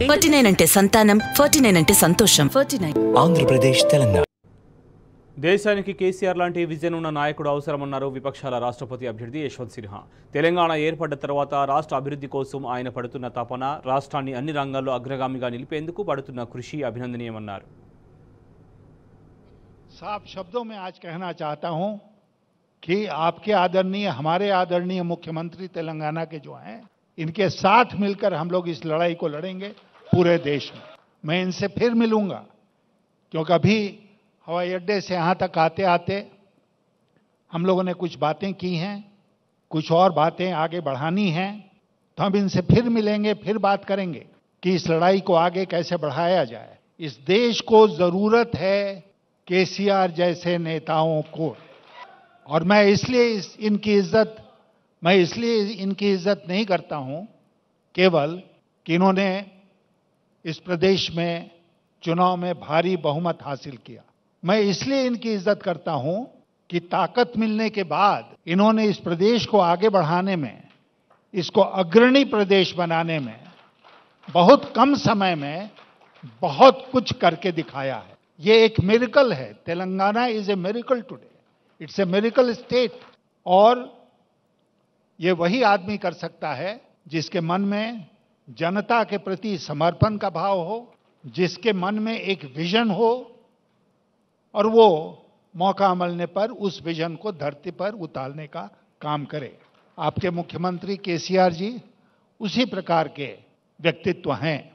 Forty nine అంటే సంతానం forty nine అంటే సంతోషం ఫార్టీ నైన్ ఆంధ్రప్రదేశ్ తెలంగాణ దేశానికి కేసీఆర్ లాంటి విజన్ ఉన్న నాయకుడు అవసరమన్నారు విపక్షాల రాష్ట్రపతి అభ్యర్థి యశ్వంత్ సిన్హా తెలంగాణ ఏర్పడ్డ తర్వాత రాష్ట్ర అభివృద్ధి కోసం ఆయన పడుతున్న తపన రాష్ట్రాన్ని అన్ని రంగాల్లో అగ్రగామిగా నిలిపేందుకు పడుతున్న కృషి అభినందనీయమన్నారు साफ शब्दों में आज कहना चाहता हूं कि आपके आदरणीय हमारे आदरणीय मुख्यमंत्री तेलंगाना के जो हैं इनके साथ मिलकर हम लोग इस लड़ाई को लड़ेंगे पूरे देश में। मैं इनसे फिर मिलूँगा क्योंकि अभी हवाई अड्डे से यहाँ तक आते आते हम लोगों ने कुछ बातें की हैं कुछ और बातें आगे बढ़ानी हैं तो हम इनसे फिर मिलेंगे फिर बात करेंगे कि इस लड़ाई को आगे कैसे बढ़ाया जाए। इस देश को ज़रूरत है केसीआर जैसे नेताओं को। और मैं इसलिए इस, इनकी इज़्ज़त मैं इसलिए इनकी इज़्ज़त नहीं करता हूँ केवल कि इन्होंने इस प्रदेश में चुनाव में भारी बहुमत हासिल किया। मैं इसलिए इनकी इज़्ज़त करता हूँ कि ताकत मिलने के बाद इन्होंने इस प्रदेश को आगे बढ़ाने में, इसको अग्रणी प्रदेश बनाने में, बहुत कम समय में बहुत कुछ करके दिखाया है। ये एक मेरिकल है। Telangana is a miracle today it's a miracle state और ये वही आदमी कर सकता है जिसके मन में जनता के प्रति समर्पण का भाव हो, जिसके मन में एक विजन हो, और वो मौका मिलने पर उस विजन को धरती पर उतारने का काम करे। आपके मुख्यमंत्री केसीआर जी उसी प्रकार के व्यक्तित्व हैं।